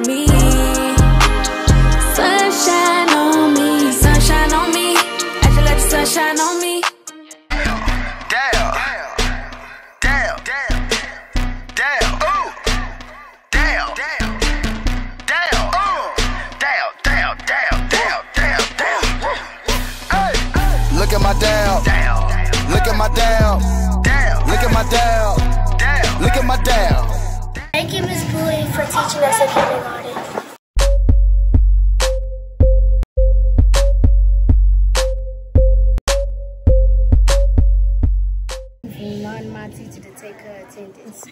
of me. Sunshine on me, sunshine on me. I just let the sunshine on me. Look at my down. Look at my down. Look at my down. Look at my down. Thank you, Ms. For teaching us remind my teacher to take her attendance.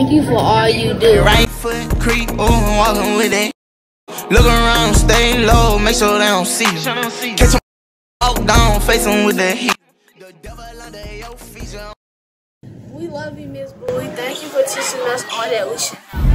Thank you for all you do. Right foot creep, ooh, I'm walking with it. Look around, stay low, make sure they don't see you. Catch them walk down, face them with the heat. The devil under your feet, We love you, Miss Bowie. Thank you for teaching us all that we should know.